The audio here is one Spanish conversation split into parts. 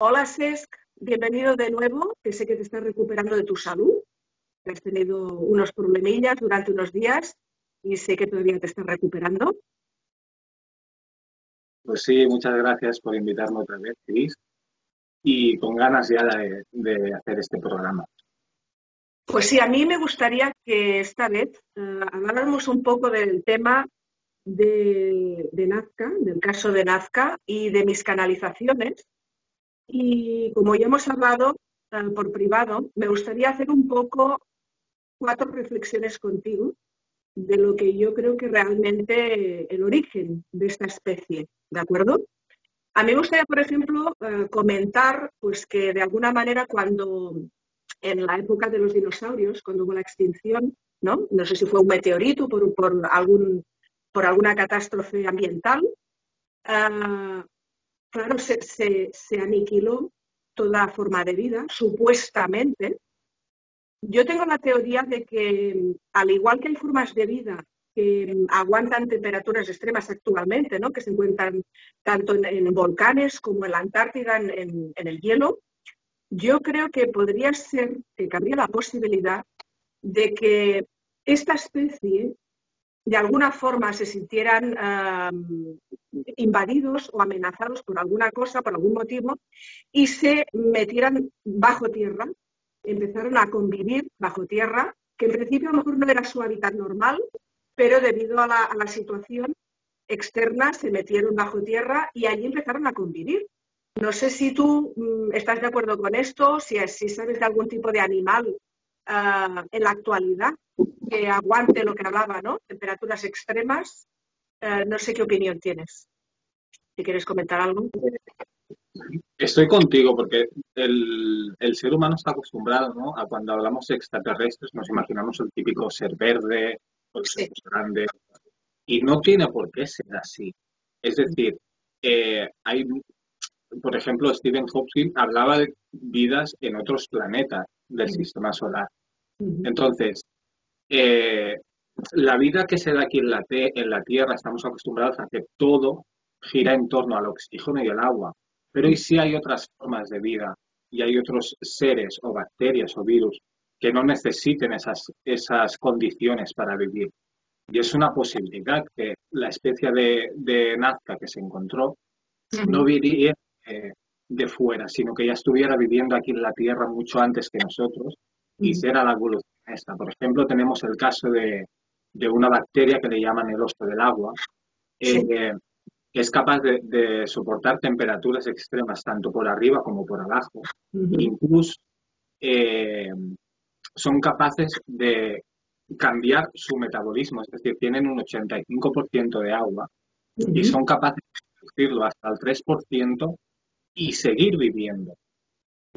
Hola Cesc, bienvenido de nuevo, que sé que te estás recuperando de tu salud, que has tenido unos problemillas durante unos días y sé que todavía te estás recuperando. Pues sí, muchas gracias por invitarme otra vez, Cris, y con ganas ya de, hacer este programa. Pues sí, a mí me gustaría que esta vez eh, habláramos un poco del tema de, de, Nazca, del caso de Nazca y de mis canalizaciones, y como ya hemos hablado eh, por privado, me gustaría hacer un poco cuatro reflexiones contigo de lo que yo creo que realmente el origen de esta especie, ¿de acuerdo? A mí me gustaría, por ejemplo, eh, comentar pues que de alguna manera cuando en la época de los dinosaurios, cuando hubo la extinción, ¿no? No sé si fue un meteorito por, por algún, por alguna catástrofe ambiental, eh, claro, se, aniquiló toda forma de vida, supuestamente. Yo tengo la teoría de que, al igual que hay formas de vida que aguantan temperaturas extremas actualmente, ¿no? que se encuentran tanto en, volcanes como en la Antártida, en, el hielo, yo creo que podría ser, que cabría la posibilidad de que esta especie de alguna forma se sintieran invadidos o amenazados por alguna cosa, por algún motivo, y se metieran bajo tierra, empezaron a convivir bajo tierra, que en principio a lo mejor no era su hábitat normal, pero debido a la, situación externa se metieron bajo tierra y allí empezaron a convivir. No sé si tú mm, estás de acuerdo con esto, si, si sabes de algún tipo de animal ah, en la actualidad que aguante lo que hablaba, ¿no? Temperaturas extremas. Eh, no sé qué opinión tienes. Si quieres comentar algo. Estoy contigo porque el, ser humano está acostumbrado, ¿no? A cuando hablamos de extraterrestres nos imaginamos el típico ser verde, el ser grande. Y no tiene por qué ser así. Es decir, eh, hay, por ejemplo, Stephen Hawking hablaba de vidas en otros planetas del sistema solar. Entonces, eh, la vida que se da aquí en la, en la Tierra, estamos acostumbrados a que todo gira en torno al oxígeno y al agua, pero y si hay otras formas de vida y hay otros seres o bacterias o virus que no necesiten esas, esas condiciones para vivir. Y es una posibilidad que la especie de, Nazca que se encontró no viviría eh, de fuera, sino que ya estuviera viviendo aquí en la Tierra mucho antes que nosotros y será la evolución esta. Por ejemplo, tenemos el caso de, una bacteria que le llaman el oso del agua, eh, que es capaz de, soportar temperaturas extremas tanto por arriba como por abajo. Incluso eh, son capaces de cambiar su metabolismo, es decir, tienen un 85% de agua y son capaces de reducirlo hasta el 3% y seguir viviendo.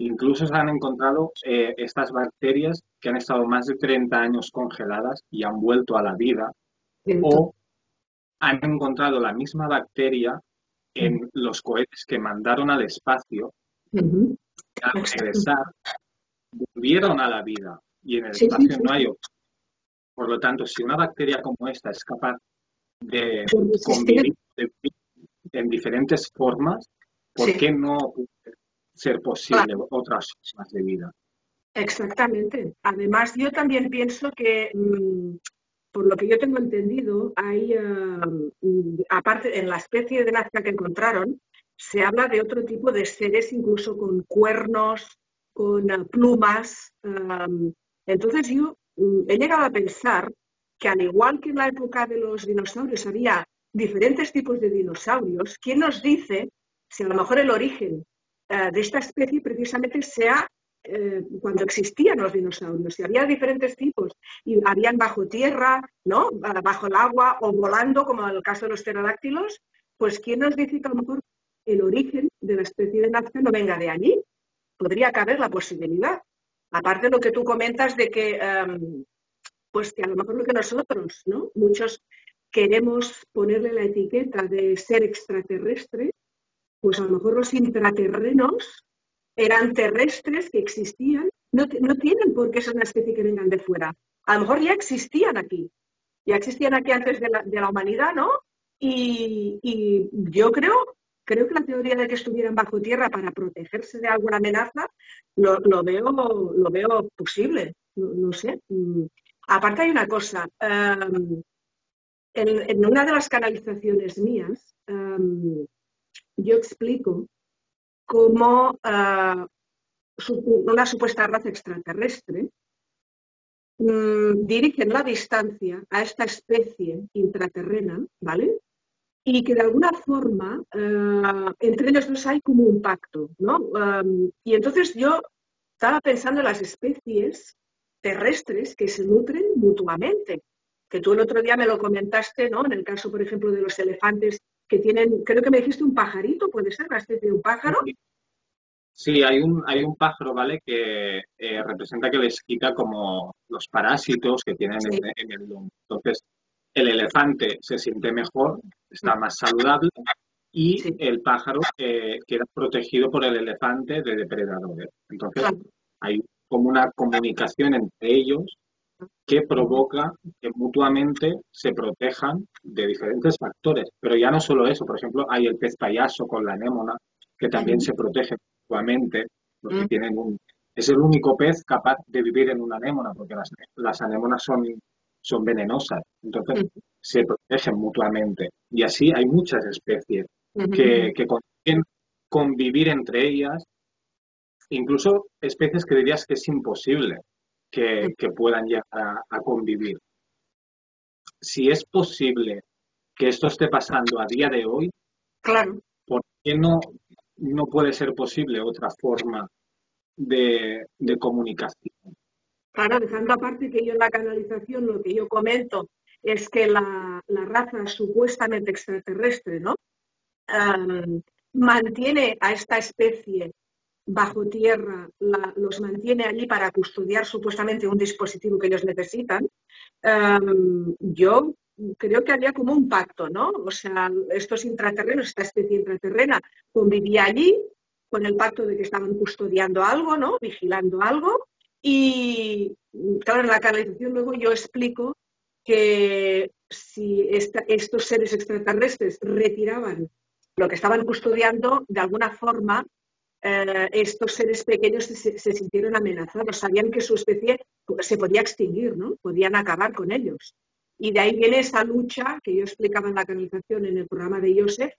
Incluso se han encontrado eh, estas bacterias que han estado más de 30 años congeladas y han vuelto a la vida, o han encontrado la misma bacteria en los cohetes que mandaron al espacio, al regresar, volvieron a la vida y en el espacio no hay otro. Por lo tanto, si una bacteria como esta es capaz de convivir en diferentes formas, ¿por qué no ser posible otras formas de vida. Exactamente. Además, yo también pienso que, mm, por lo que yo tengo entendido, hay, mm, aparte, en la especie de Nazca que encontraron, se habla de otro tipo de seres, incluso con cuernos, con ah, plumas. entonces, yo mm, he llegado a pensar que, al igual que en la época de los dinosaurios había diferentes tipos de dinosaurios, ¿quién nos dice si a lo mejor el origen eh, de esta especie precisamente sea eh, cuando existían los dinosaurios y había diferentes tipos y habían bajo tierra, ¿no? bajo el agua o volando, como en el caso de los pterodáctilos, pues ¿quién nos dice que a lo mejor el origen de la especie de Nazca no venga de allí? Podría caber la posibilidad. Aparte de lo que tú comentas de que, em, pues que a lo mejor lo que nosotros, ¿no? Muchos queremos ponerle la etiqueta de ser extraterrestre pues a lo mejor los intraterrenos eran terrestres que existían, no, tienen por qué ser una especie que vengan de fuera. A lo mejor ya existían aquí, ya existían aquí antes de la, humanidad, ¿no? Y, yo creo creo que la teoría de que estuvieran bajo tierra para protegerse de alguna amenaza lo, veo, lo veo posible. No, sé. Mm. Aparte hay una cosa. Em, en, una de las canalizaciones mías, em, yo explico cómo eh, una supuesta raza extraterrestre mm, dirigen la distancia a esta especie intraterrena, ¿vale? Y que de alguna forma eh, entre ellos dos hay como un pacto, ¿no? Y entonces yo estaba pensando en las especies terrestres que se nutren mutuamente que tú el otro día me lo comentaste, ¿no? En el caso, por ejemplo, de los elefantes que tienen, creo que me dijiste un pajarito, ¿puede ser especie de un pájaro? Sí, hay un, hay un pájaro, ¿vale? Que eh, representa que les quita como los parásitos que tienen en, el lomo. Entonces, el elefante se siente mejor, está más saludable y el pájaro eh, queda protegido por el elefante de depredadores. Entonces, hay como una comunicación entre ellos que provoca que mutuamente se protejan de diferentes factores. Pero ya no solo eso, por ejemplo, hay el pez payaso con la anémona, que también se protege mutuamente, porque tienen un... Es el único pez capaz de vivir en una anémona, porque las, las anémonas son, son venenosas, entonces se protegen mutuamente. Y así hay muchas especies que, que consiguen convivir entre ellas, incluso especies que dirías que es imposible que, puedan llegar a, convivir. Si es posible que esto esté pasando a día de hoy, claro. ¿por qué no, no puede ser posible otra forma de, comunicación? Claro, dejando aparte que yo en la canalización lo que yo comento es que la, raza supuestamente extraterrestre, ¿no? mantiene a esta especie bajo tierra los mantiene allí para custodiar supuestamente un dispositivo que ellos necesitan, em, yo creo que había como un pacto, ¿no? O sea, estos intraterrenos, esta especie intraterrena, convivía allí con el pacto de que estaban custodiando algo, ¿no? Vigilando algo. Y claro, en la canalización luego yo explico que si estos seres extraterrestres retiraban lo que estaban custodiando, de alguna forma eh, estos seres pequeños se, sintieron amenazados, sabían que su especie se podía extinguir, ¿no? Podían acabar con ellos. Y de ahí viene esa lucha que yo explicaba en la canalización en el programa de Joseph,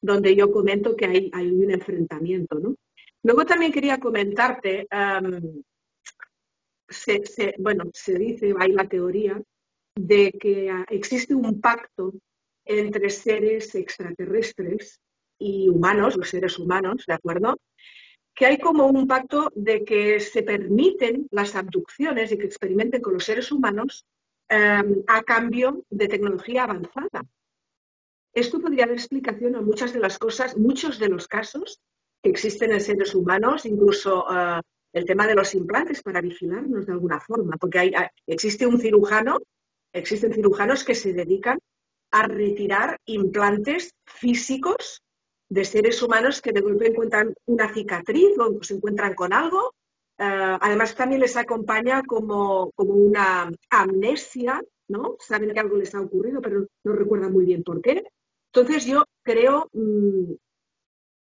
donde yo comento que hay, un enfrentamiento, ¿no? Luego también quería comentarte, bueno, se dice, hay la teoría de que existe un pacto entre seres extraterrestres y humanos, los seres humanos, ¿de acuerdo? Que hay como un pacto de que se permiten las abducciones y que experimenten con los seres humanos em, a cambio de tecnología avanzada. Esto podría dar explicación a muchas de las cosas, muchos de los casos que existen en seres humanos, incluso eh, el tema de los implantes para vigilarnos de alguna forma, porque hay, existe un cirujano, existen cirujanos que se dedican a retirar implantes físicos de seres humanos que de golpe encuentran una cicatriz o se encuentran con algo. Eh, además, también les acompaña como, como, una amnesia, ¿no? Saben que algo les ha ocurrido, pero no recuerdan muy bien por qué. Entonces, yo creo, mm,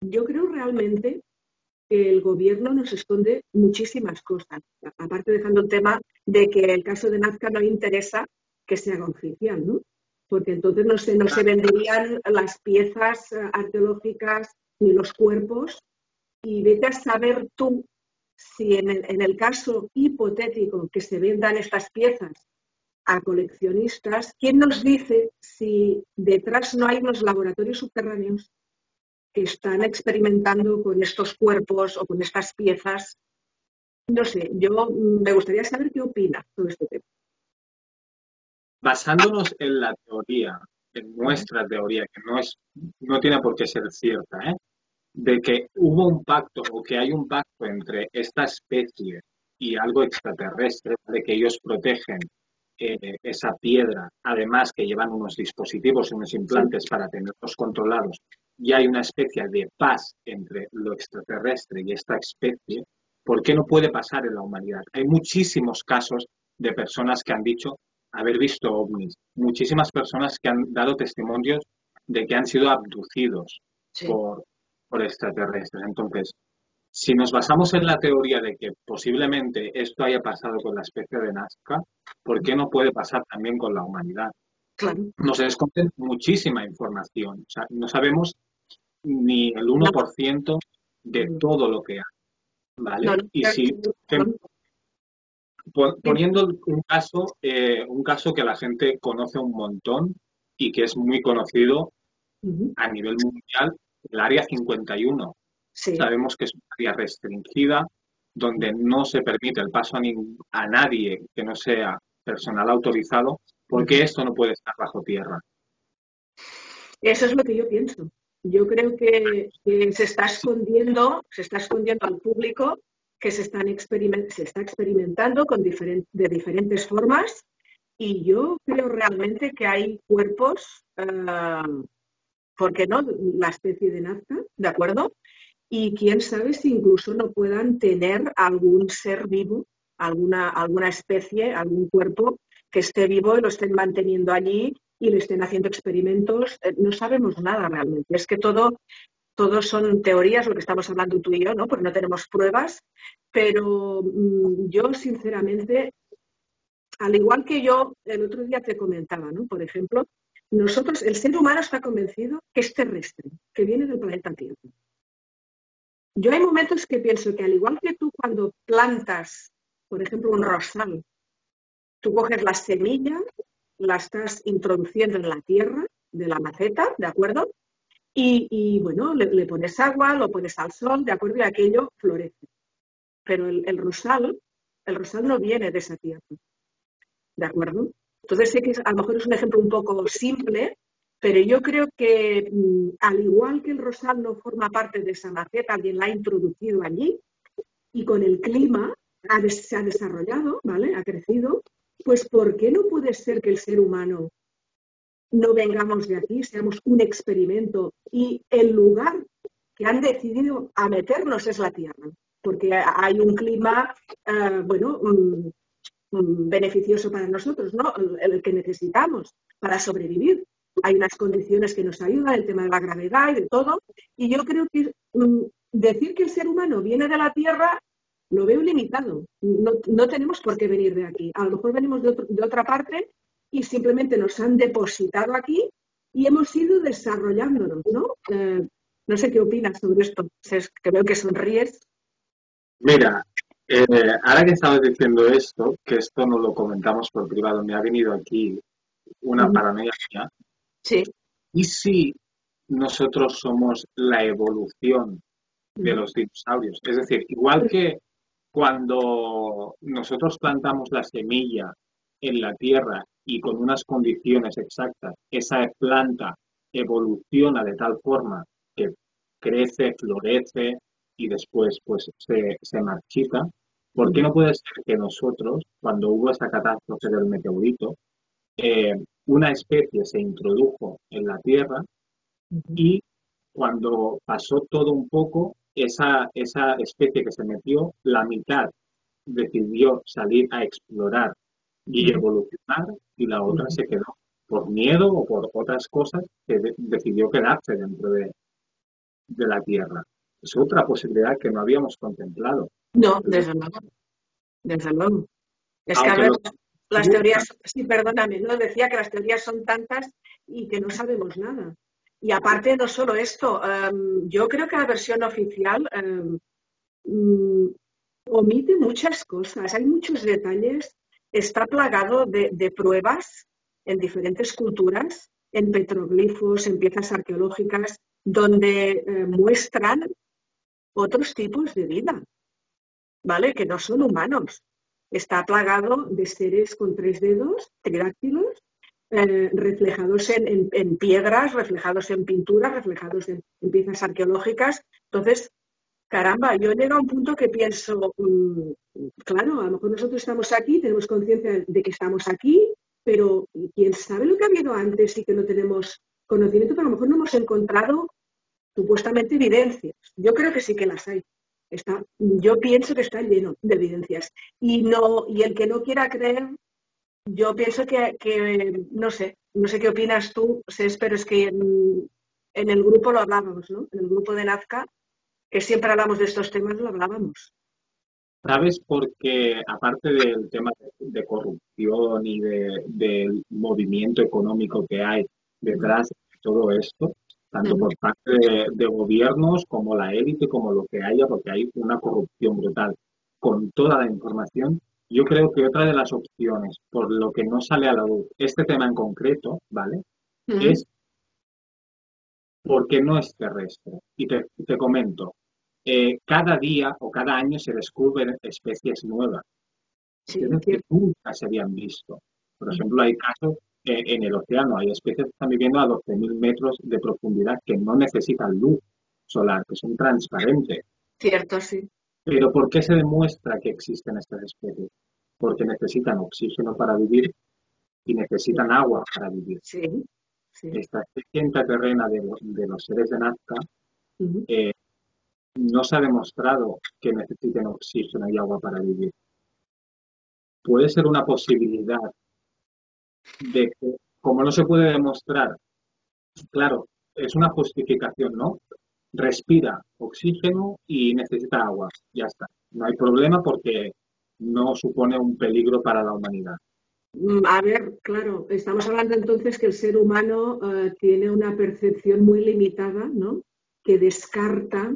yo creo realmente que el gobierno nos esconde muchísimas cosas. Aparte, dejando el tema de que el caso de Nazca no interesa que se haga oficial, ¿no? Porque entonces no se, no se venderían las piezas eh, arqueológicas ni los cuerpos. Y vete a saber tú si en el, en el caso hipotético que se vendan estas piezas a coleccionistas, ¿quién nos dice si detrás no hay unos laboratorios subterráneos que están experimentando con estos cuerpos o con estas piezas? No sé, yo mm, me gustaría saber qué opina sobre este tema basándonos en la teoría, en nuestra teoría, que no, es, no tiene por qué ser cierta, ¿eh? de que hubo un pacto o que hay un pacto entre esta especie y algo extraterrestre, de que ellos protegen eh, esa piedra, además que llevan unos dispositivos, unos implantes para tenerlos controlados, y hay una especie de paz entre lo extraterrestre y esta especie, ¿por qué no puede pasar en la humanidad? Hay muchísimos casos de personas que han dicho haber visto ovnis. Muchísimas personas que han dado testimonios de que han sido abducidos por, por extraterrestres. Entonces, si nos basamos en la teoría de que posiblemente esto haya pasado con la especie de Nazca, ¿por qué no puede pasar también con la humanidad? Nos esconden muchísima información. O sea, no sabemos ni el 1% de todo lo que hay. ¿Vale? y si poniendo un caso, eh, un caso que la gente conoce un montón y que es muy conocido a nivel mundial, el área 51. Sabemos que es un área restringida donde no se permite el paso a, a nadie que no sea personal autorizado, porque esto no puede estar bajo tierra. Eso es lo que yo pienso. Yo creo que, se está escondiendo, se está escondiendo al público que se, están se está experimentando con de diferentes formas y yo creo realmente que hay cuerpos, uh, ¿por qué no? La especie de Nazca, ¿de acuerdo? Y quién sabe si incluso no puedan tener algún ser vivo, alguna, alguna especie, algún cuerpo que esté vivo y lo estén manteniendo allí y le estén haciendo experimentos. Eh, no sabemos nada realmente. Es que todo, todo son teorías, lo que estamos hablando tú y yo, ¿no? Porque no tenemos pruebas. Pero mm, yo, sinceramente, al igual que yo el otro día te comentaba, ¿no? Por ejemplo, nosotros, el ser humano está convencido que es terrestre, que viene del planeta Tierra. Yo hay momentos que pienso que al igual que tú cuando plantas, por ejemplo, un rosal, tú coges la semilla, la estás introduciendo en la tierra de la maceta, ¿de acuerdo? Y, bueno, le, pones agua, lo pones al sol, ¿de acuerdo? Y aquello florece. Pero el, rosal, el rosal no viene de esa tierra, ¿de acuerdo? Entonces sé que a lo mejor es un ejemplo un poco simple, pero yo creo que mm, al igual que el rosal no forma parte de esa maceta, alguien la ha introducido allí y con el clima se ha desarrollado, ¿vale? Ha crecido, pues ¿por qué no puede ser que el ser humano no vengamos de aquí, seamos un experimento y el lugar que han decidido a meternos es la Tierra? Porque hay un clima, eh, bueno, mm, mm, beneficioso para nosotros, ¿no? El, que necesitamos para sobrevivir. Hay unas condiciones que nos ayudan, el tema de la gravedad y de todo. Y yo creo que mm, decir que el ser humano viene de la Tierra lo veo limitado. No, tenemos por qué venir de aquí. A lo mejor venimos de, otra parte y simplemente nos han depositado aquí y hemos ido desarrollándonos, ¿no? Eh, no sé qué opinas sobre esto. que veo que sonríes. Mira, eh, ahora que estabas diciendo esto, que esto no lo comentamos por privado, me ha venido aquí una paranoia Sí. ¿Y si nosotros somos la evolución de los dinosaurios? Es decir, igual que cuando nosotros plantamos la semilla en la tierra y con unas condiciones exactas, esa planta evoluciona de tal forma que crece, florece y después pues se, marchita, ¿por qué no puede ser que nosotros, cuando hubo esa catástrofe del meteorito, eh, una especie se introdujo en la Tierra y cuando pasó todo un poco, esa, esa especie que se metió, la mitad decidió salir a explorar y evolucionar y la otra se quedó por miedo o por otras cosas que decidió quedarse dentro de, de, la Tierra. Es otra posibilidad que no habíamos contemplado. No, desde luego. Desde luego. Es que a ver, las teorías, sí, perdóname, no decía que las teorías son tantas y que no sabemos nada. Y aparte, no solo esto, em, yo creo que la versión oficial mm, omite muchas cosas, hay muchos detalles, está plagado de, pruebas en diferentes culturas, en petroglifos, en piezas arqueológicas, donde eh, muestran otros tipos de vida, ¿vale? Que no son humanos. Está plagado de seres con tres dedos, tridáctilos, eh, reflejados en, piedras, reflejados en pinturas, reflejados en, piezas arqueológicas. Entonces, caramba, yo llego a un punto que pienso, mm, claro, a lo mejor nosotros estamos aquí, tenemos conciencia de que estamos aquí, pero quién sabe lo que ha habido antes y que no tenemos conocimiento, pero a lo mejor no hemos encontrado supuestamente evidencias. Yo creo que sí que las hay. Yo pienso que está lleno de evidencias. Y no, y el que no quiera creer, yo pienso que, no sé, no sé qué opinas tú, Cés, pero es que mm, en el grupo lo hablábamos, ¿no? En el grupo de Nazca, que siempre hablamos de estos temas, lo hablábamos. ¿Sabes? Porque aparte del tema de corrupción y del movimiento económico que hay detrás de todo esto, tanto por parte de, gobiernos como la élite, como lo que haya, porque hay una corrupción brutal. Con toda la información, yo creo que otra de las opciones por lo que no sale a la luz este tema en concreto, ¿vale? Es porque no es terrestre. Y te, comento, eh, cada día o cada año se descubren especies nuevas que nunca se habían visto. Por ejemplo, hay casos en el océano. Hay especies que están viviendo a 12.000 metros de profundidad que no necesitan luz solar, que son transparentes. Cierto, sí. Pero ¿por qué se demuestra que existen estas especies? Porque necesitan oxígeno para vivir y necesitan agua para vivir. Sí, Esta especie intraterrena de, de los seres de Nazca eh, no se ha demostrado que necesiten oxígeno y agua para vivir. Puede ser una posibilidad de que, como no se puede demostrar, claro, es una justificación, ¿no? Respira oxígeno y necesita agua, ya está. No hay problema porque no supone un peligro para la humanidad. Mm, a ver, claro, estamos hablando entonces que el ser humano eh, tiene una percepción muy limitada, ¿no? Que descarta,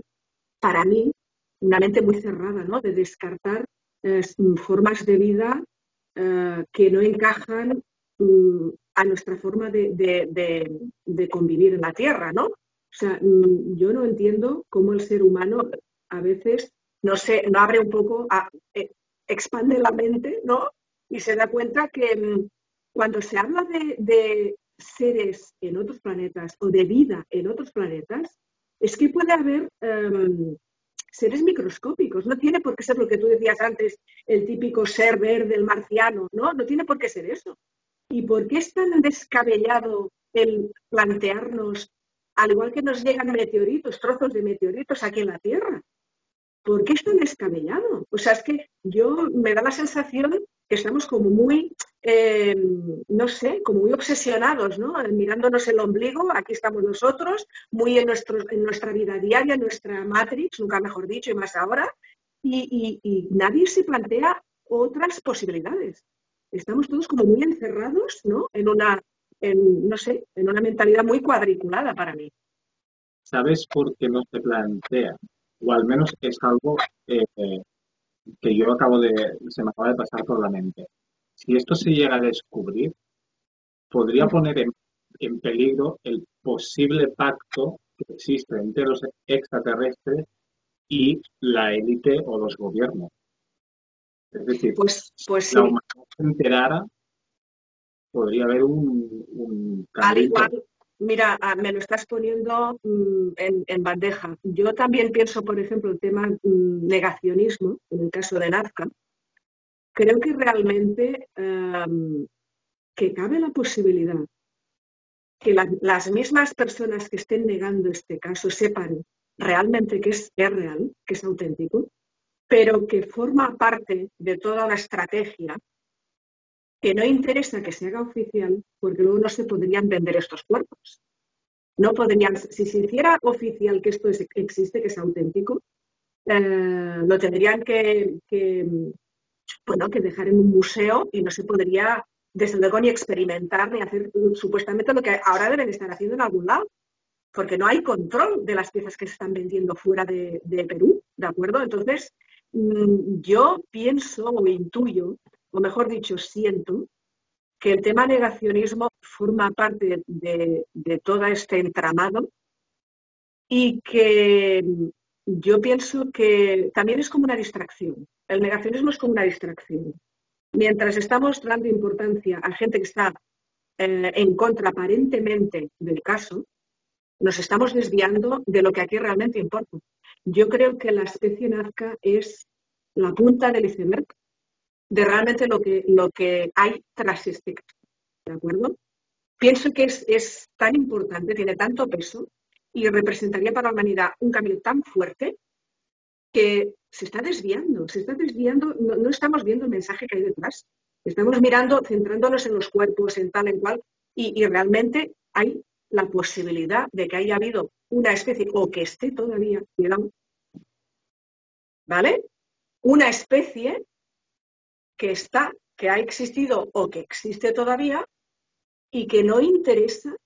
para mí, una mente muy cerrada, ¿no? De descartar eh, formas de vida eh, que no encajan Mm, a nuestra forma de, convivir en la Tierra, ¿no? O sea, mm, yo no entiendo cómo el ser humano a veces no se, no abre un poco, eh, expande la mente, ¿no? Y se da cuenta que mm, cuando se habla de, seres en otros planetas o de vida en otros planetas, es que puede haber em, seres microscópicos. No tiene por qué ser lo que tú decías antes, el típico ser verde, el marciano, ¿no? No tiene por qué ser eso. ¿Y por qué es tan descabellado el plantearnos, al igual que nos llegan meteoritos, trozos de meteoritos aquí en la Tierra? ¿Por qué es tan descabellado? O sea, es que yo me da la sensación que estamos como muy, eh, no sé, como muy obsesionados, ¿no? Mirándonos el ombligo, aquí estamos nosotros, muy en, nuestro, en nuestra vida diaria, en nuestra matrix, nunca mejor dicho, y más ahora, y nadie se plantea otras posibilidades estamos todos como muy encerrados, ¿no? En una, no sé, en una mentalidad muy cuadriculada para mí. ¿Sabes por qué no se plantea? O al menos es algo eh, que yo acabo de, se me acaba de pasar por la mente. Si esto se llega a descubrir, podría poner en, en peligro el posible pacto que existe entre los extraterrestres y la élite o los gobiernos. Es decir, pues, pues si la humanidad se enterara, podría haber un, Al igual, mira, ah, me lo estás poniendo mm, en, bandeja. Yo también pienso, por ejemplo, el tema mm, negacionismo, en el caso de Nazca. Creo que realmente que cabe la posibilidad que las mismas personas que estén negando este caso sepan realmente que es real, que es auténtico, pero que forma parte de toda una estrategia que no interesa que se haga oficial porque luego no se podrían vender estos cuerpos. No podrían, si se hiciera oficial que esto existe, que es auténtico, eh, lo tendrían que, bueno, que dejar en un museo y no se podría, desde luego, ni experimentar ni hacer supuestamente lo que ahora deben estar haciendo en algún lado, porque no hay control de las piezas que se están vendiendo fuera de, de Perú, ¿de acuerdo? Entonces, Mm, yo pienso o intuyo, o mejor dicho, siento, que el tema negacionismo forma parte de, todo este entramado y que yo pienso que también es como una distracción. El negacionismo es como una distracción. Mientras estamos dando importancia a gente que está eh, en contra aparentemente del caso, nos estamos desviando de lo que aquí realmente importa. Yo creo que la especie nazca es la punta del iceberg de realmente lo que, lo que hay tras este caso. ¿De acuerdo? Pienso que es, tan importante, tiene tanto peso y representaría para la humanidad un cambio tan fuerte que se está desviando, se está desviando, no, estamos viendo el mensaje que hay detrás. Estamos mirando, centrándonos en los cuerpos, en tal, en cual, y, y realmente hay la posibilidad de que haya habido una especie, o que esté todavía, ¿vale? Una especie que está, que ha existido o que existe todavía y que no interesa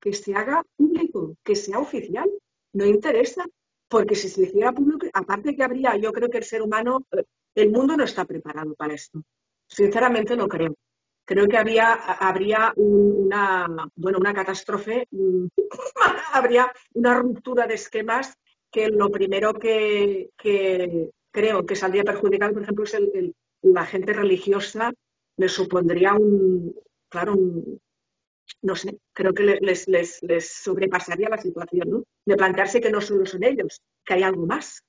que se haga público, que sea oficial. No interesa, porque si se hiciera público, aparte que habría, yo creo que el ser humano, eh, el mundo no está preparado para esto. Sinceramente no creo. Creo que había, habría una, bueno, una catástrofe, habría una ruptura de esquemas que lo primero que, creo que saldría perjudicado, por ejemplo, es el, la gente religiosa, le supondría un, claro, un, no sé, creo que les, les, les sobrepasaría la situación. De plantearse que no solo son ellos, que hay algo más.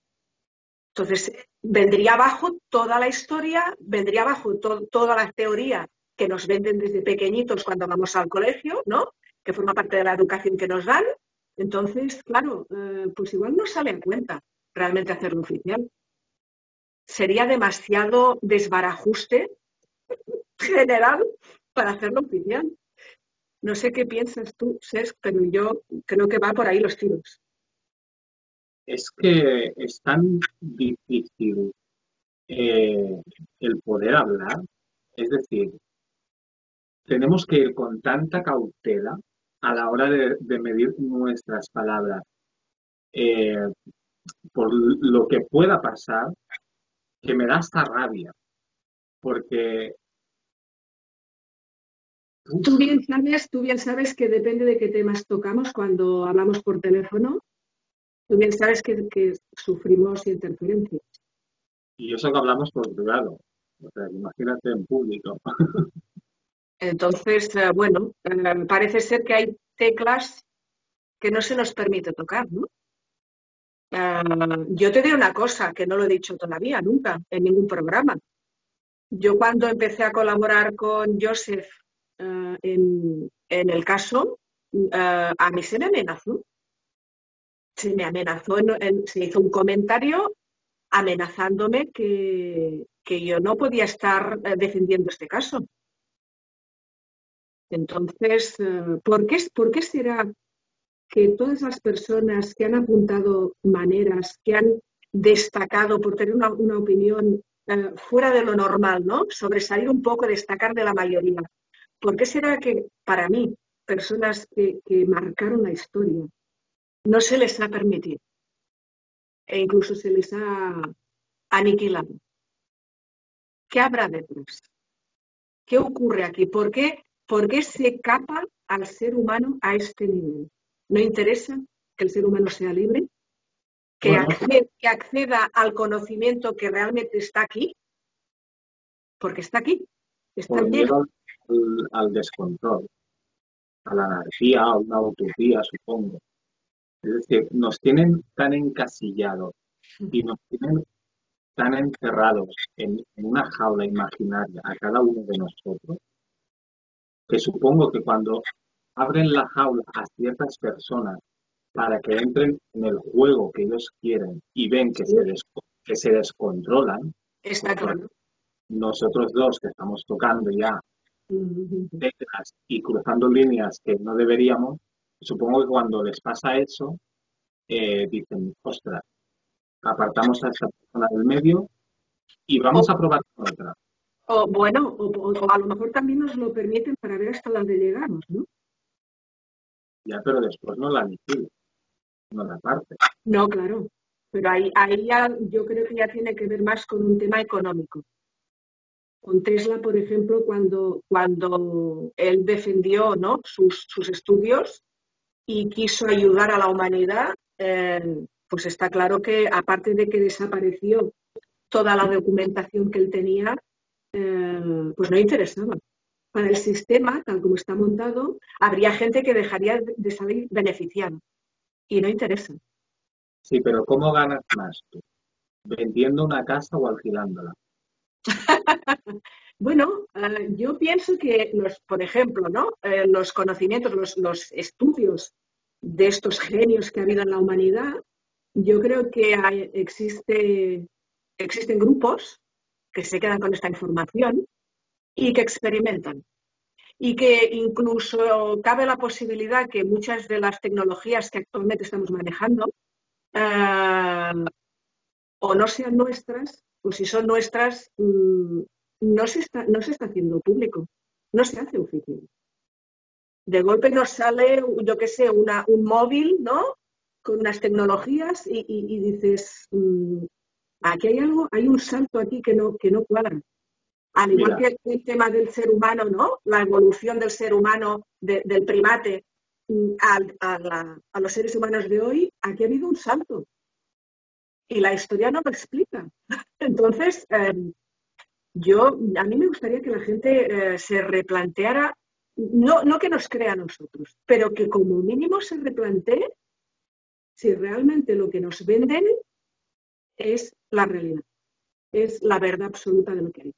Entonces, vendría abajo toda la historia, vendría abajo toda la teoría que nos venden desde pequeñitos cuando vamos al colegio, ¿no? Que forma parte de la educación que nos dan. Entonces, claro, eh, pues igual no sale en cuenta realmente hacerlo oficial. Sería demasiado desbarajuste general para hacerlo oficial. No sé qué piensas tú, Cesc, pero yo creo que va por ahí los tiros. Es que es tan difícil eh, el poder hablar. Es decir, tenemos que ir con tanta cautela a la hora de, medir nuestras palabras. Eh, por lo que pueda pasar, que me da hasta rabia, porque Tú bien sabes, tú bien sabes que depende de qué temas tocamos cuando hablamos por teléfono. Tú bien sabes que, sufrimos interferencias. Y eso que hablamos por privado. O sea, imagínate en público. Entonces, eh, bueno, eh, parece ser que hay teclas que no se nos permite tocar, ¿no? Eh, yo te diré una cosa que no lo he dicho todavía, nunca, en ningún programa. Yo cuando empecé a colaborar con Joseph eh, en, el caso, eh, a mí se me amenazó. Se me amenazó, se hizo un comentario amenazándome que, yo no podía estar eh, defendiendo este caso. Entonces, ¿por qué, ¿por qué será que todas las personas que han apuntado maneras, que han destacado por tener una, opinión fuera de lo normal, ¿no? Sobresalir un poco, destacar de la mayoría. ¿Por qué será que para mí, personas que, marcaron la historia, no se les ha permitido e incluso se les ha aniquilado? ¿Qué habrá detrás? ¿Qué ocurre aquí? ¿Por qué, ¿Por qué se capa al ser humano a este nivel? ¿No interesa que el ser humano sea libre? ¿Que, acceda, al conocimiento que realmente está aquí? Porque está aquí. Está lleno al, descontrol, a la anarquía, a una utopía, supongo. Es decir, nos tienen tan encasillados y nos tienen tan encerrados en, una jaula imaginaria a cada uno de nosotros, que supongo que cuando abren la jaula a ciertas personas para que entren en el juego que ellos quieren y ven que, se, que se descontrolan, Está claro. nosotros dos que estamos tocando ya y cruzando líneas que no deberíamos, supongo que cuando les pasa eso, eh, dicen, ostras, apartamos a esa persona del medio y vamos a probar con otra. O bueno, o, a lo mejor también nos lo permiten para ver hasta dónde llegamos, ¿no? Ya, pero después no la aniquilan, no la parte. No, claro. Pero ahí, ahí ya yo creo que ya tiene que ver más con un tema económico con Tesla, por ejemplo, cuando, cuando él defendió ¿no? sus, estudios y quiso ayudar a la humanidad, eh, pues está claro que aparte de que desapareció toda la documentación que él tenía, eh, pues no interesaba. Para el sistema, tal como está montado, habría gente que dejaría de salir beneficiada y no interesa. Sí, pero ¿cómo ganas más tú? ¿Vendiendo una casa o alquilándola? bueno, yo pienso que, los, por ejemplo, ¿no? Eh, los conocimientos, los, estudios de estos genios que ha habido en la humanidad, yo creo que existe, existen grupos que se quedan con esta información y que experimentan. y que incluso cabe la posibilidad que muchas de las tecnologías que actualmente estamos manejando eh, o no sean nuestras, o si son nuestras, mm, no, se está, no se está haciendo público, no se hace oficial. De golpe nos sale, yo qué sé, una, un móvil, ¿no? Con unas tecnologías y, dices, mm, aquí hay algo, hay un salto aquí que no, que no cuadra. Al igual que el tema del ser humano, ¿no? La evolución del ser humano, del primate mm, a, los seres humanos de hoy, aquí ha habido un salto. Y la historia no lo explica. Entonces, em, yo, a mí me gustaría que la gente eh, se replanteara, no, no que nos crea a nosotros, pero que como mínimo se replantee si realmente lo que nos venden es la realidad, es la verdad absoluta de lo que hay.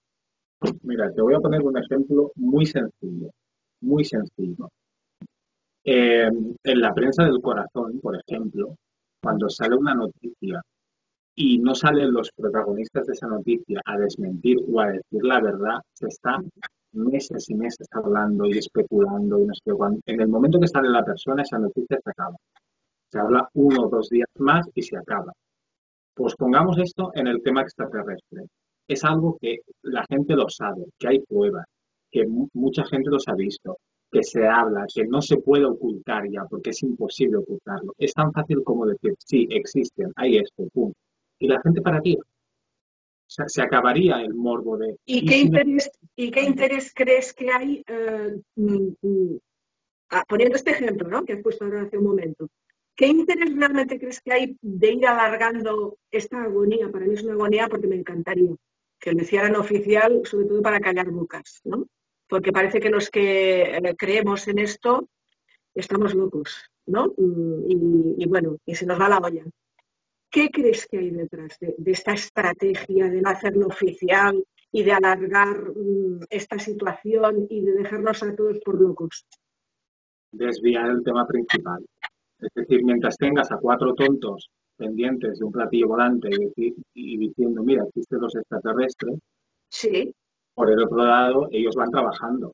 Mira, te voy a poner un ejemplo muy sencillo, muy sencillo. Eh, en la prensa del corazón, por ejemplo, cuando sale una noticia y no salen los protagonistas de esa noticia a desmentir o a decir la verdad, se está meses y meses hablando y especulando y no sé cuándo. En el momento que sale la persona, esa noticia se acaba. Se habla uno o dos días más y se acaba. Pues pongamos esto en el tema extraterrestre es algo que la gente lo sabe, que hay pruebas, que mucha gente los ha visto, que se habla, que no se puede ocultar ya, porque es imposible ocultarlo. Es tan fácil como decir, sí, existen, hay esto, pum. Y la gente para ti. se acabaría el morbo de... ¿Y, qué, interés, ¿y qué interés crees que hay, eh, mm, mm, ah, poniendo este ejemplo, ¿no? que has puesto ahora hace un momento, ¿Qué interés realmente crees que hay de ir alargando esta agonía? Para mí es una agonía porque me encantaría que lo hicieran oficial, sobre todo para callar bocas, ¿no? Porque parece que los que eh, creemos en esto estamos locos, ¿no? Y, bueno, y se nos va la olla. ¿Qué crees que hay detrás de, esta estrategia de no hacerlo oficial y de alargar mm, esta situación y de dejarnos a todos por locos? Desviar el tema principal. Es decir, mientras tengas a cuatro tontos pendientes de un platillo volante y, diciendo, mira, existen los extraterrestres, sí. por el otro lado, ellos van trabajando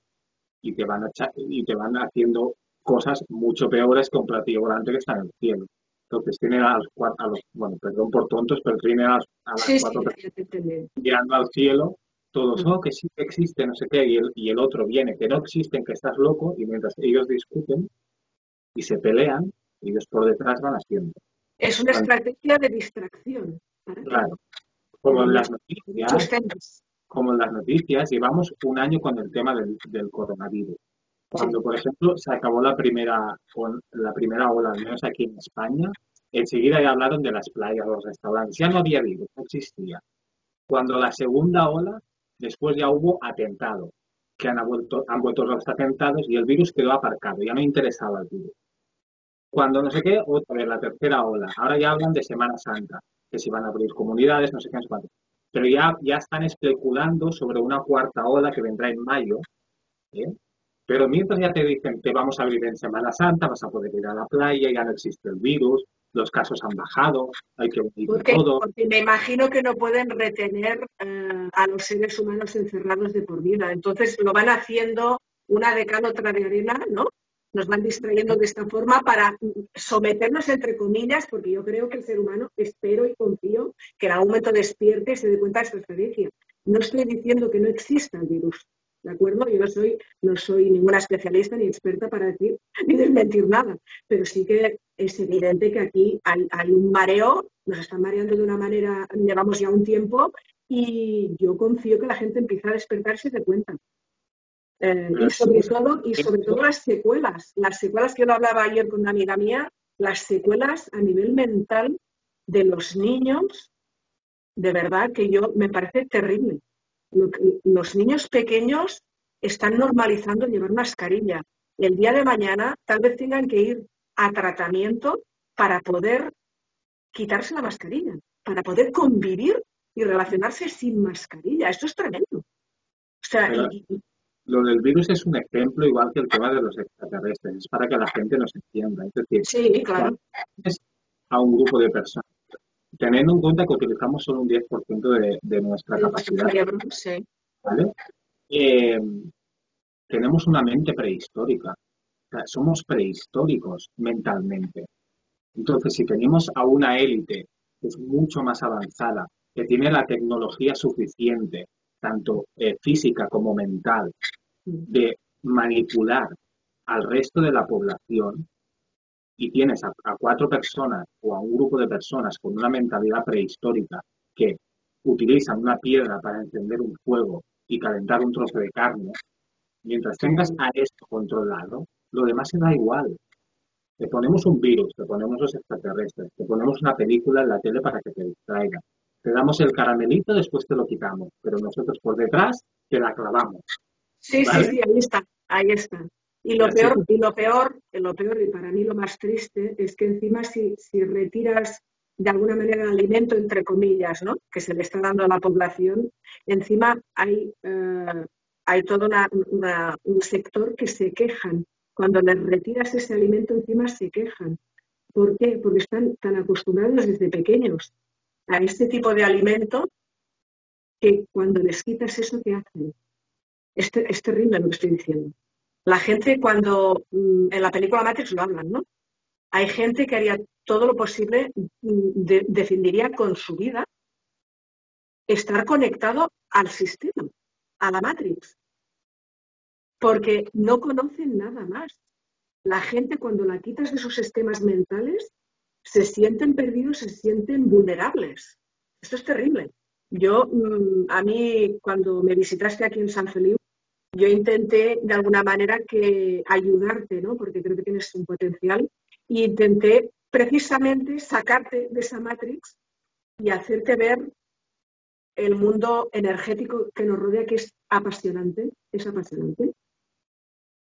y te van, y te van haciendo cosas mucho peores que un platillo volante que está en el cielo. Entonces tienen a los, a los bueno, perdón por tontos, pero tienen a, las cuatro personas mirando al cielo, todos, mm. oh, que sí que existe, no sé qué, y el, y el otro viene, que no existen, que estás loco, y mientras ellos discuten y se pelean, ellos por detrás van haciendo. Es una estrategia de distracción. Claro. Como en las noticias, como en las noticias, llevamos un año con el tema del, coronavirus. Cuando, por ejemplo, se acabó la primera, con la primera ola, al menos aquí en España, enseguida ya hablaron de las playas, los restaurantes. Ya no había virus, no existía. Cuando la segunda ola, después ya hubo atentado, que han vuelto, han vuelto los atentados y el virus quedó aparcado, ya no interesaba el virus. Cuando no sé qué, otra vez la tercera ola. Ahora ya hablan de Semana Santa, que si van a abrir comunidades, no sé qué, no sé cuánto. Pero ya, ya están especulando sobre una cuarta ola que vendrá en mayo. ¿eh? Pero mientras ya te dicen que vamos a abrir en Semana Santa, vas a poder ir a la playa, ya no existe el virus, los casos han bajado, hay que unir todo. Porque me imagino que no pueden retener eh, a los seres humanos encerrados de por vida. Entonces lo van haciendo una de cal, otra de arena, ¿no? Nos van distrayendo de esta forma para someternos, entre comillas, porque yo creo que el ser humano, espero y confío, que en algún momento despierte y se dé cuenta de esta estrategia. No estoy diciendo que no exista el virus, ¿de acuerdo? Yo no soy, no soy ninguna especialista ni experta para decir ni desmentir nada, pero sí que es evidente que aquí hay, un mareo, nos están mareando de una manera, llevamos ya un tiempo, y yo confío que la gente empiece a despertarse dé cuenta. Eh, y sobre todo, y sobre todo las secuelas, las secuelas que yo hablaba ayer con una amiga mía, las secuelas a nivel mental de los niños, de verdad que yo me parece terrible. Los niños pequeños están normalizando llevar mascarilla. El día de mañana tal vez tengan que ir a tratamiento para poder quitarse la mascarilla, para poder convivir y relacionarse sin mascarilla. Esto es tremendo. O sea, lo del virus es un ejemplo igual que el tema de los extraterrestres, es para que la gente nos entienda. Es decir, sí, claro. a un grupo de personas, teniendo en cuenta que utilizamos solo un 10% de, de nuestra capacidad. Sí. ¿vale? Eh, tenemos una mente prehistórica. somos prehistóricos mentalmente. Entonces, si tenemos a una élite que es mucho más avanzada, que tiene la tecnología suficiente, tanto eh, física como mental, de manipular al resto de la población, y tienes a, cuatro personas o a un grupo de personas con una mentalidad prehistórica que utilizan una piedra para encender un fuego y calentar un trozo de carne, mientras tengas a esto controlado, lo demás se da igual. Te ponemos un virus, te ponemos los extraterrestres, te ponemos una película en la tele para que te distraiga. Te damos el caramelito, después te lo quitamos, pero nosotros por detrás te la clavamos. Sí, sí, sí, ahí está, ahí está. Y lo peor, y lo peor, lo peor, y para mí lo más triste, es que encima si, si retiras de alguna manera el alimento, entre comillas, ¿no? que se le está dando a la población, encima hay, eh, hay todo un sector que se quejan. Cuando les retiras ese alimento, encima se quejan. ¿Por qué? Porque están tan acostumbrados desde pequeños a este tipo de alimento que cuando les quitas eso, ¿qué hacen? Es, es terrible lo que estoy diciendo. La gente cuando mm, en la película Matrix lo hablan, ¿no? Hay gente que haría todo lo posible, mm, defendería con su vida estar conectado al sistema, a la Matrix, porque no conocen nada más. La gente cuando la quitas de sus sistemas mentales se sienten perdidos, se sienten vulnerables. Esto es terrible. Yo, mm, a mí, cuando me visitaste aquí en San Felipe, yo intenté de alguna manera que ayudarte, ¿no? Porque creo que tienes un potencial y intenté precisamente sacarte de esa matrix y hacerte ver el mundo energético que nos rodea, que es apasionante, es apasionante,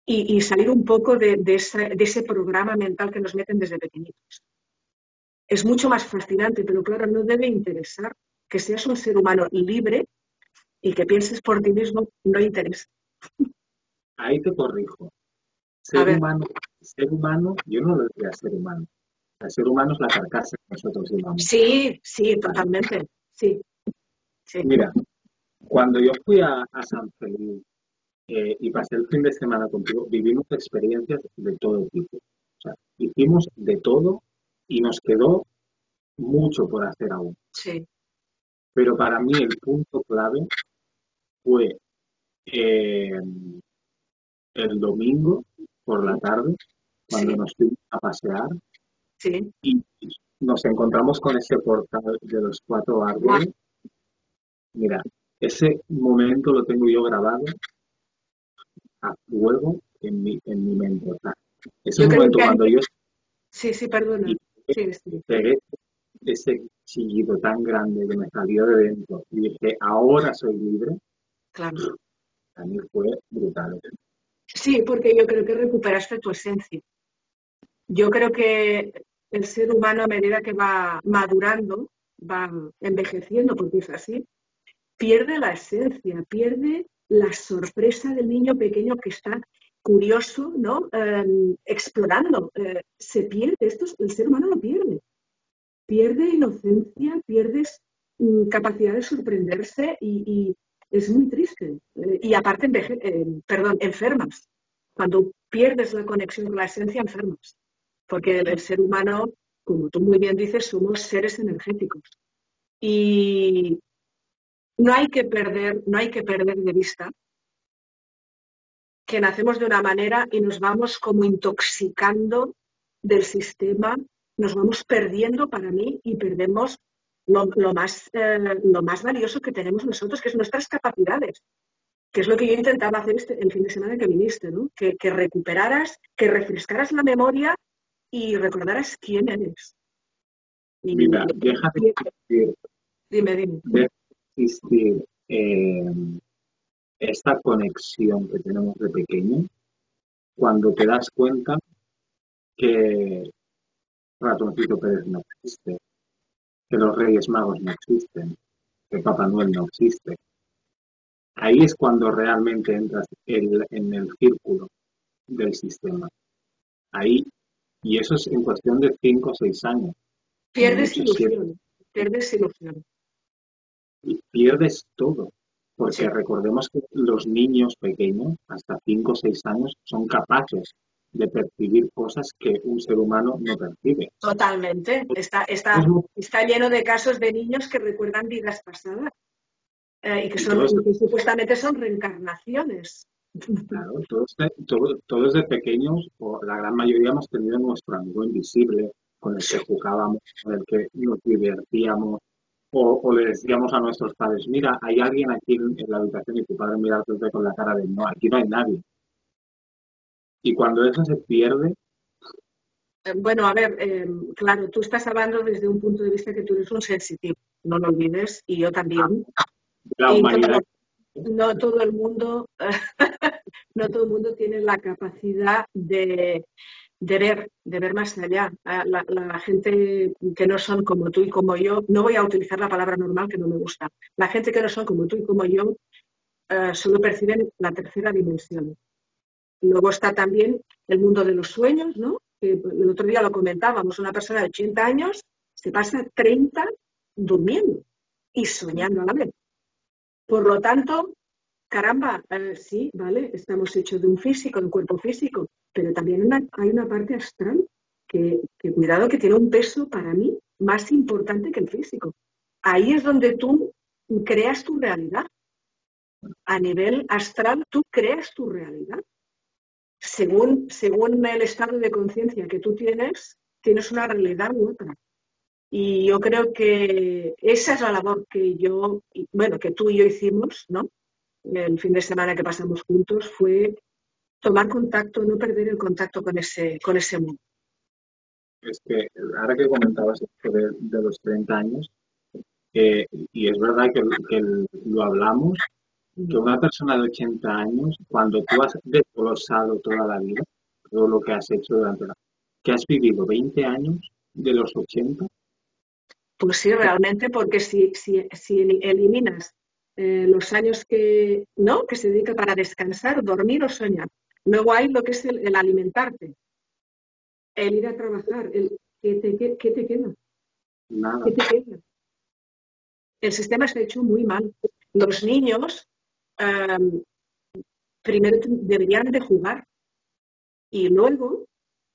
y, salir un poco de, ese programa mental que nos meten desde pequeñitos. Es mucho más fascinante, pero claro, no debe interesar que seas un ser humano libre y que pienses por ti mismo, no interesa. Ahí te corrijo. Ser humano, ser humano, yo no lo diría ser humano. El ser humano es la carcasa que nosotros llevamos. Sí, sí, totalmente. Sí. Mira, cuando yo fui a, San Felipe eh, y pasé el fin de semana contigo, vivimos experiencias de todo tipo. O sea, hicimos de todo y nos quedó mucho por hacer aún. Sí. Pero para mí el punto clave fue eh, el domingo por la tarde, cuando nos fuimos a pasear, y nos encontramos con ese portal de los cuatro árboles. Mira, ese momento lo tengo yo grabado a fuego en mi, en mi mente. ese momento cuando yo... Sí, sí, perdona. ese chillido tan grande que me salió de dentro y dije, ahora soy libre. Claro. Mí fue brutal. Sí, porque yo creo que recuperaste tu esencia. Yo creo que el ser humano a medida que va madurando, va envejeciendo, porque es así, pierde la esencia, pierde la sorpresa del niño pequeño que está curioso, ¿no? Em, explorando. Eh, se pierde, esto el ser humano lo pierde. Pierde inocencia, pierdes mm, capacidad de sorprenderse y, es muy triste. Eh, y aparte, eh, perdón, enfermas. Cuando pierdes la conexión con la esencia, enfermas. Porque el, ser humano, como tú muy bien dices, somos seres energéticos. Y no hay que perder, no hay que perder de vista que nacemos de una manera y nos vamos como intoxicando del sistema, nos vamos perdiendo para mí y perdemos lo, más, eh, lo más valioso que tenemos nosotros, que es nuestras capacidades, que es lo que yo intentaba hacer este, el fin de semana que viniste, ¿no? que, recuperaras, que refrescaras la memoria y recordaras quién eres. Mira, deja de existir, dime, dime. de existir eh, esta conexión que tenemos de pequeño cuando te das cuenta que Ratoncito Pérez no existe, que los Reyes Magos no existen, que Papá Noel no existe. Ahí es cuando realmente entras en el círculo del sistema. Ahí, y eso es en cuestión de cinco o seis años. Pierdes ilusión, pierdes ilusión. Y pierdes todo. Porque recordemos que los niños pequeños, hasta 5 o 6 años, son capaces de percibir cosas que un ser humano no percibe. Totalmente. Está, está, está lleno de casos de niños que recuerdan vidas pasadas eh, y que, son, supuestamente son reencarnaciones. Claro, todos, todos, de pequeños, o la gran mayoría hemos tenido nuestro amigo invisible con el que jugábamos, con el que nos divertíamos, o, le decíamos a nuestros padres, mira, hay alguien aquí en, la habitación y tu padre mira con la cara de no, aquí no hay nadie. Y cuando eso se pierde... Eh, bueno, a ver, eh, claro, tú estás hablando desde un punto de vista que tú eres un sensitivo, no lo olvides, y yo también. La humanidad. no todo el mundo, no todo el mundo tiene la capacidad de, de ver, de ver más allá. La, gente que no son como tú y como yo, no voy a utilizar la palabra normal que no me gusta. La gente que no son como tú y como yo eh, solo perciben la tercera dimensión. Luego está también el mundo de los sueños, ¿no? El otro día lo comentábamos, una persona de 80 años se pasa 30 durmiendo y soñando a la vez. Por lo tanto, caramba, sí, vale, estamos hechos de un físico, de un cuerpo físico, pero también hay una parte astral que, cuidado, que tiene un peso para mí más importante que el físico. Ahí es donde tú creas tu realidad. A nivel astral, tú creas tu realidad según, según el estado de conciencia que tú tienes, tienes una realidad u otra. Y yo creo que esa es la labor que yo, bueno, que tú y yo hicimos, ¿no? El fin de semana que pasamos juntos fue tomar contacto, no perder el contacto con ese, con ese mundo. Es que ahora que comentabas esto de, los 30 años, eh, y es verdad que, que, lo hablamos, que una persona de 80 años, cuando tú has desglosado toda la vida, todo lo que has hecho durante la... que has vivido 20 años de los 80. Pues sí, realmente, porque si, si, si eliminas eh, los años que, ¿no? que se dedica para descansar, dormir o soñar, luego hay lo que es el, alimentarte, el ir a trabajar, el, ¿qué, te, qué, te queda? Nada. ¿Qué te queda? El sistema está hecho muy mal. Los niños primero deberían de jugar y luego,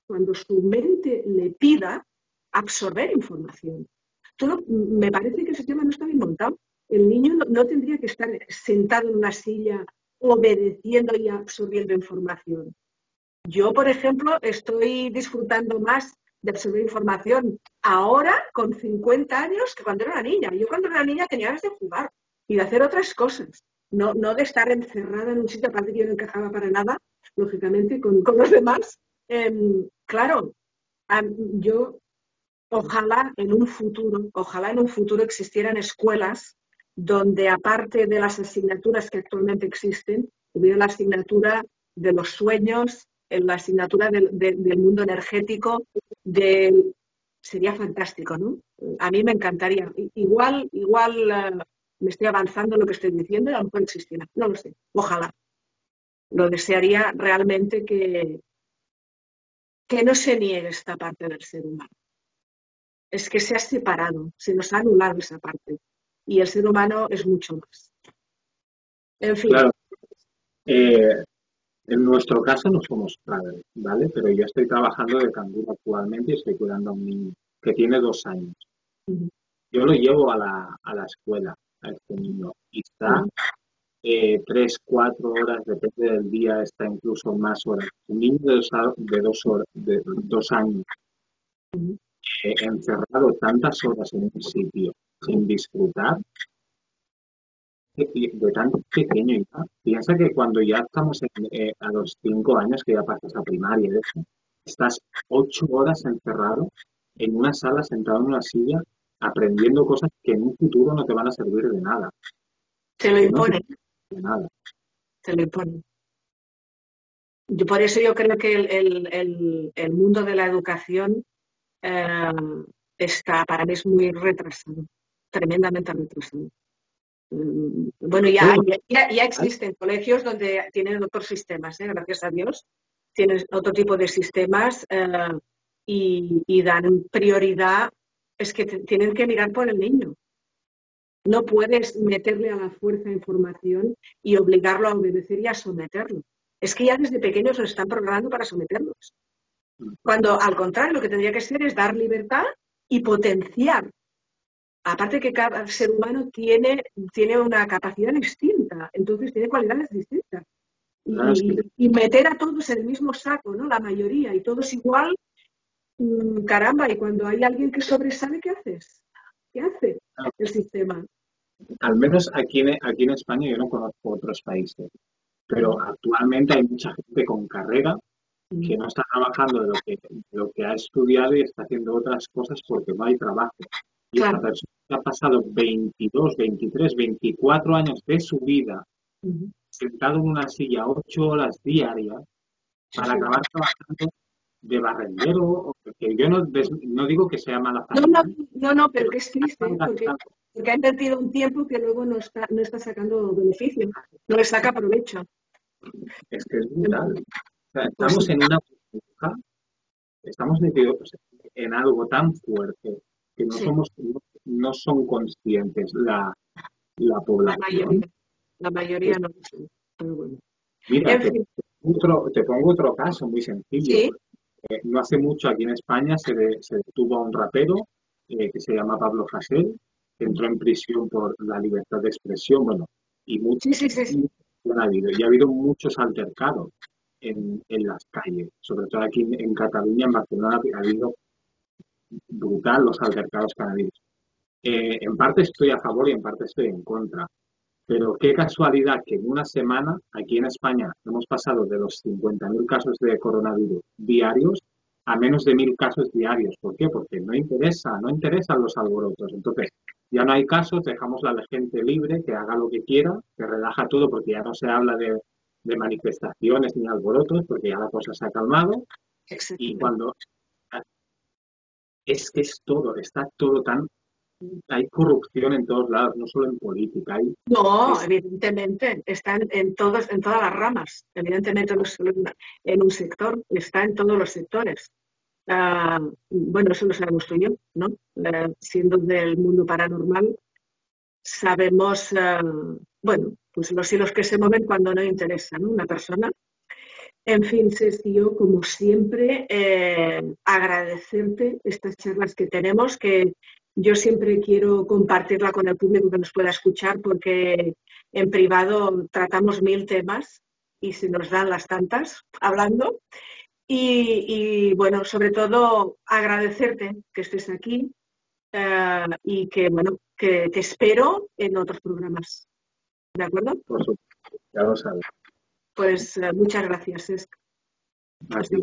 cuando su mente le pida, absorber información. Todo, me parece que el sistema no está bien montado. El niño no, tendría que estar sentado en una silla obedeciendo y absorbiendo información. Yo, por ejemplo, estoy disfrutando más de absorber información ahora con 50 años que cuando era una niña. Yo cuando era niña tenía ganas de jugar y de hacer otras cosas no, no de estar encerrada en un sitio, aparte que yo no encajaba para nada, lógicamente, con, los demás. Em, claro, yo ojalá en un futuro, ojalá en un futuro existieran escuelas donde aparte de las asignaturas que actualmente existen, hubiera la asignatura de los sueños, la asignatura del, mundo energético, sería fantástico, ¿no? A mí me encantaría. Igual, igual eh, me estoy avanzando en lo que estoy diciendo y a lo mejor existiera. No lo sé. Ojalá. Lo desearía realmente que, que no se niegue esta parte del ser humano. Es que se ha separado, se nos ha anulado esa parte. Y el ser humano es mucho más. En fin. Claro. Eh, en nuestro caso no somos padres, ¿vale? Pero yo estoy trabajando de canguro actualmente y estoy cuidando a un niño que tiene dos años. Yo lo llevo a la, a la escuela a este niño. Está eh, tres, cuatro horas, depende del día, está incluso más horas. Un niño de dos, de dos, horas, de dos años eh, encerrado tantas horas en un sitio sin disfrutar de tan pequeño ya. Piensa que cuando ya estamos eh, a los cinco años, que ya pasas a primaria, estás ocho horas encerrado en una sala sentado en una silla aprendiendo cosas que en un futuro no te van a servir de nada. Se lo impone. de nada. Se lo impone. por eso yo creo que el, mundo de la educación eh, está, para mí es muy retrasado, tremendamente retrasado. Mm, bueno, ya, ya, existen colegios donde tienen otros sistemas, ¿eh? gracias a Dios, tienen otro tipo de sistemas eh, y, y, dan prioridad es que tienen que mirar por el niño. No puedes meterle a la fuerza información y obligarlo a obedecer y a someterlo. Es que ya desde pequeños lo están programando para someterlos. Cuando al contrario lo que tendría que ser es dar libertad y potenciar. Aparte que cada ser humano tiene, tiene una capacidad distinta, entonces tiene cualidades distintas. Y, meter a todos en el mismo saco, ¿no? La mayoría, y todos igual, caramba, y cuando hay alguien que sobresale, ¿qué haces? ¿Qué hace el sistema? Al menos aquí en, aquí en España yo no conozco otros países, pero actualmente hay mucha gente con carrera que no está trabajando de lo que, lo que ha estudiado y está haciendo otras cosas porque no hay trabajo. Y esa persona ha pasado 22, 23, 24 años de su vida sentado en una silla ocho horas diarias para acabar trabajando de barrendero, que yo no, no, digo que sea mala no, no, no, no, pero que es triste, porque, porque, ha invertido un tiempo que luego no está, no está sacando beneficio, no le saca provecho. Es que es brutal. estamos en una estamos metidos en algo tan fuerte que no somos, no, son conscientes la, la población. La mayoría, no pero bueno. Mira, te, pongo otro caso muy sencillo. Eh, no hace mucho aquí en España se, se detuvo a un rapero eh, que se llama Pablo Hasél, que entró en prisión por la libertad de expresión, bueno, y muchos, sí, ha habido, y ha habido muchos altercados en, las calles, sobre todo aquí en, Cataluña, en Barcelona, ha habido brutal los altercados que han habido. Eh, en parte estoy a favor y en parte estoy en contra. Pero qué casualidad que en una semana aquí en España hemos pasado de los 50.000 casos de coronavirus diarios a menos de 1.000 casos diarios. ¿Por qué? Porque no interesa, no interesan los alborotos. Entonces, ya no hay casos, dejamos a la gente libre, que haga lo que quiera, que relaja todo, porque ya no se habla de, manifestaciones ni alborotos, porque ya la cosa se ha calmado. Y cuando es que es todo, está todo tan hay corrupción en todos lados, no solo en política. Hay... No, evidentemente, está en, todos, en todas las ramas. Evidentemente no solo en un sector, está en todos los sectores. Ah, bueno, eso lo sabemos tú y yo, ¿no? Ah, siendo del mundo paranormal, sabemos, ah, bueno, pues los hilos que se mueven cuando no interesa, ¿no? Una persona. En fin, Sergio, como siempre, eh, agradecerte estas charlas que tenemos, que yo siempre quiero compartirla con el público que nos pueda escuchar porque en privado tratamos mil temas y se nos dan las tantas hablando. Y, bueno, sobre todo agradecerte que estés aquí eh, y que bueno, que te espero en otros programas. ¿De acuerdo? Por supuesto, ya lo sabes. Pues eh, muchas gracias, Gracias.